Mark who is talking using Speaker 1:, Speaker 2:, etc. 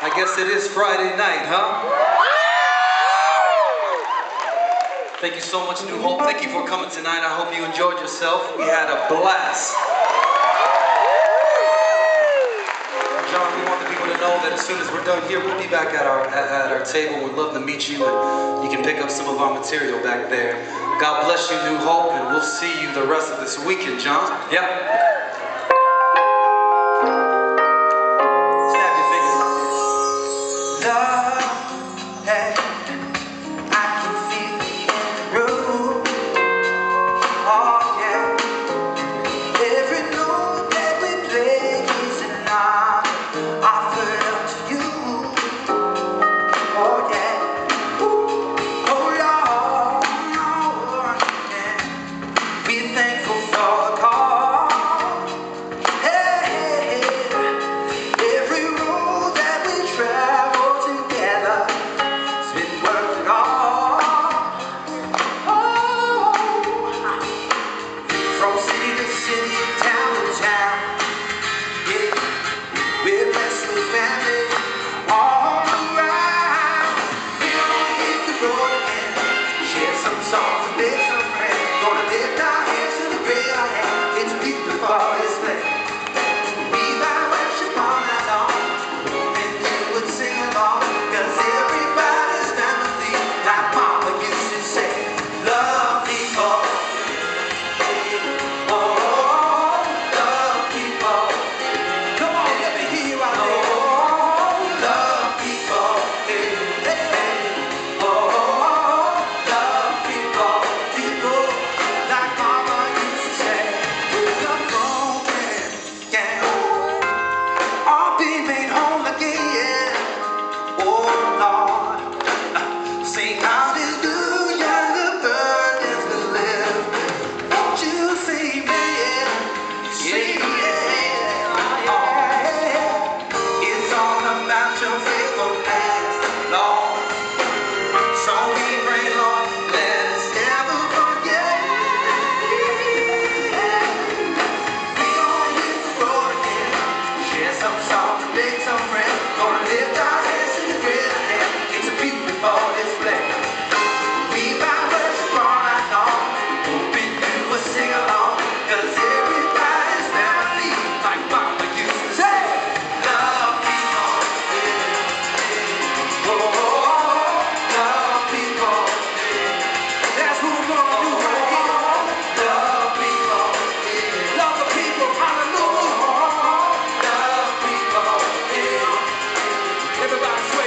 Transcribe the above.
Speaker 1: this Friday night, huh? Thank you so much, New Hope. Thank you for coming tonight. I hope you enjoyed yourself. We had a blast. John, we want the people to know that as soon as we're done here, we'll be back at our at, at our table. We'd love to meet you, and you can pick up some of our material back there. God bless you, New Hope, and we'll see you the rest of this weekend, John. Yeah. everybody.